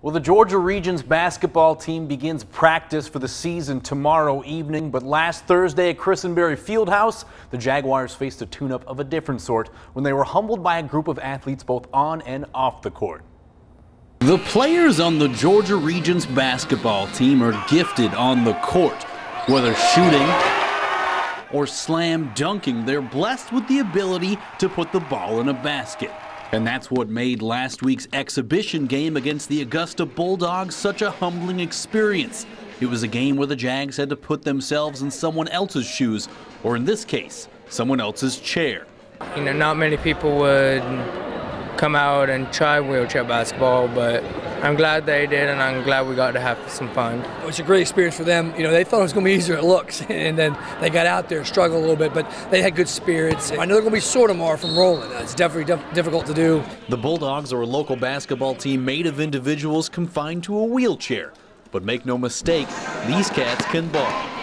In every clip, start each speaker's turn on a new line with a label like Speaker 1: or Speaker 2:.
Speaker 1: Well, the Georgia Regents basketball team begins practice for the season tomorrow evening, but last Thursday at Christenberry Fieldhouse, the Jaguars faced a tune-up of a different sort when they were humbled by a group of athletes both on and off the court.
Speaker 2: The players on the Georgia Regents basketball team are gifted on the court. Whether shooting or slam dunking, they're blessed with the ability to put the ball in a basket. And that's what made last week's exhibition game against the Augusta Bulldogs such a humbling experience. It was a game where the Jags had to put themselves in someone else's shoes, or in this case, someone else's chair.
Speaker 3: You know, not many people would come out and try wheelchair basketball, but I'm glad they did, and I'm glad we got to have some fun.
Speaker 4: It was a great experience for them. You know, they thought it was going to be easier it looks, and then they got out there, struggled a little bit, but they had good spirits. I know they're going to be sore tomorrow from rolling. It's definitely dif- difficult to do.
Speaker 2: The Bulldogs are a local basketball team made of individuals confined to a wheelchair. But make no mistake, these cats can ball.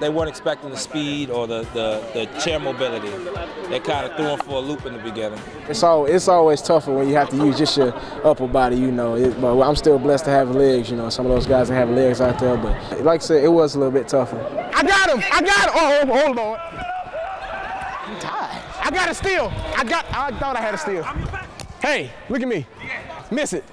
Speaker 5: They weren't expecting the speed or the, the, the chair mobility. They kind of threw them for a loop in the beginning.
Speaker 6: It's all it's always tougher when you have to use just your upper body, you know. It, but I'm still blessed to have legs, you know. Some of those guys that have legs out there, but like I said, it was a little bit tougher.
Speaker 7: I got him! I got him! Oh, oh, hold on. I'm tired. I got a steal. I got. I thought I had a steal. Hey, look at me. Miss it.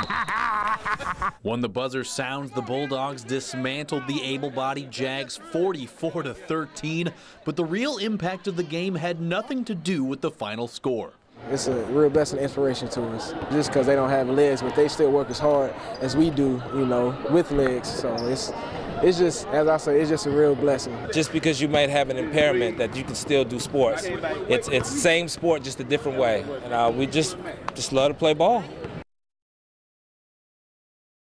Speaker 2: When the buzzer sounds, the Bulldogs dismantled the able-bodied Jags 44 to 13, but the real impact of the game had nothing to do with the final score.
Speaker 6: It's a real blessing and inspiration to us. Just because they don't have legs, but they still work as hard as we do, you know, with legs. So it's it's just, as I say, it's just a real blessing.
Speaker 5: Just because you might have an impairment, that you can still do sports. It's it's the same sport, just a different way. And uh, we just just love to play ball.